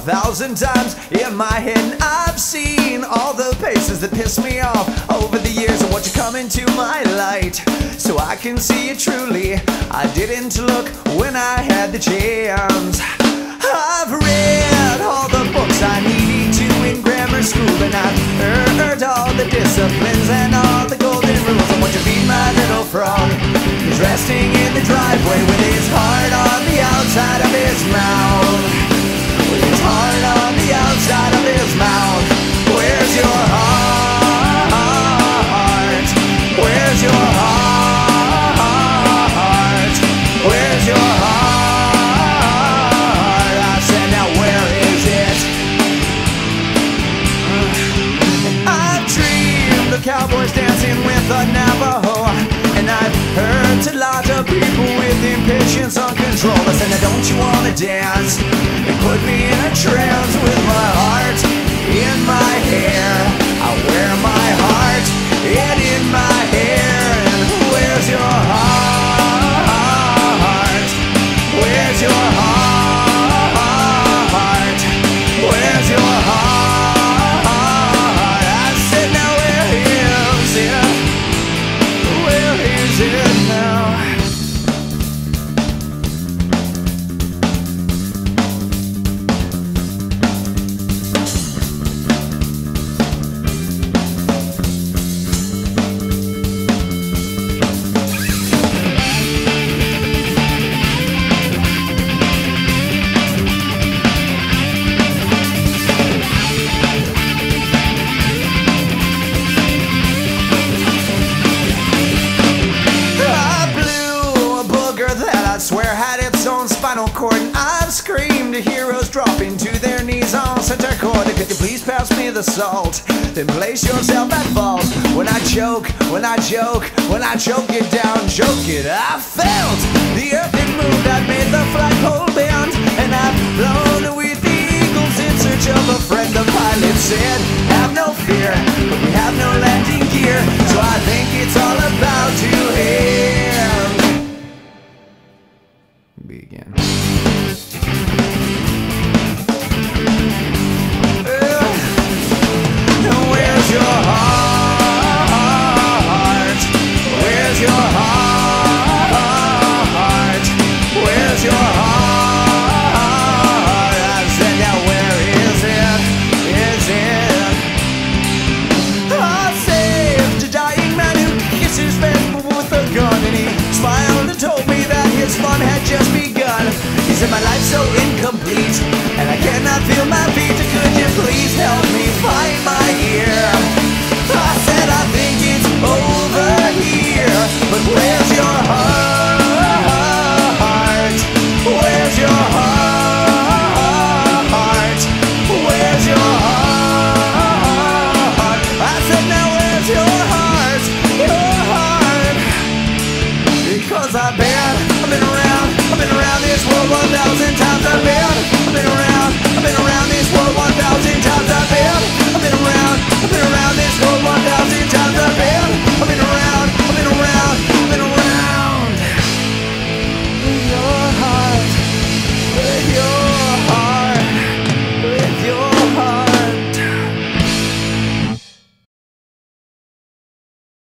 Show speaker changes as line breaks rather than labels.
thousand times in my head. And I've seen all the paces that piss me off over the years. And what you come into my light so I can see it truly. I didn't look when I had the chance. I've read all the books I needed to in grammar school, and I've heard all the disciplines and all the golden rules. And what you be my little frog is resting in the driveway with his heart cowboys dancing with a Navajo And I've heard to lots of people with impatience uncontrolled I said, now don't you wanna dance? And put me in a trance with my heart in my hair And I've screamed to heroes dropping to their knees on center court. Could you please pass me the salt? Then place yourself at fault. When I choke, when I joke, when I choke it down, choke it. I felt the earth had moved. I made the flagpole bend, and I've flown with the eagles in search of a friend. The pilot said, "Have no fear, but we have no landing gear, so I think it's all about But where's